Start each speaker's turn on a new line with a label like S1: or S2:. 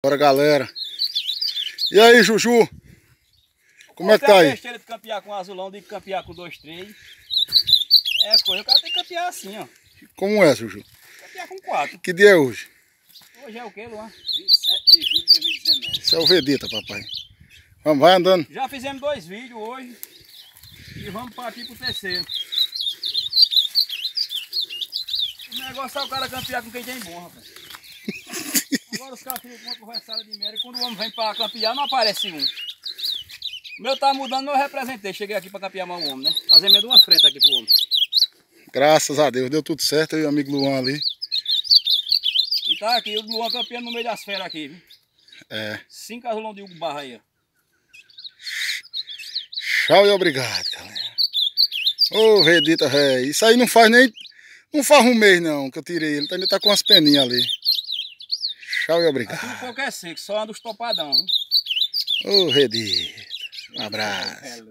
S1: Bora, galera. E aí, Juju? Como é que tá aí?
S2: besteira de campear com azulão, de campear com dois, três. É coisa, o cara tem que campear assim, ó.
S1: Como é, Juju?
S2: Campear com quatro.
S1: Que dia é hoje?
S2: Hoje é o quê, Luan? 27 de julho de 2019.
S1: Isso é o Vedita, papai. Vamos, vai andando.
S2: Já fizemos dois vídeos hoje. E vamos partir pro terceiro. O negócio é o cara campear com quem tem bom, rapaz. Os caras ficam conversando de merda e quando o homem vem pra campear não aparece um. O meu tá mudando, eu representei. Cheguei aqui pra campear mais um homem, né? Fazer meio de uma frente aqui pro homem.
S1: Graças a Deus, deu tudo certo. Eu e o amigo Luan ali.
S2: E tá aqui, o Luan campeando no meio das feras aqui, viu?
S1: É.
S2: Cinco azulão de Hugo Barra aí, ó.
S1: Tchau e obrigado, galera. Ô, Vedita, velho. Isso aí não faz nem... Não faz um mês, não, que eu tirei ele. Ainda tá com umas peninhas ali. Tchau e obrigado.
S2: Aqui no qualquer seco, só anda os topadão.
S1: Ô, Vedita. Um abraço.
S2: É, Lucas.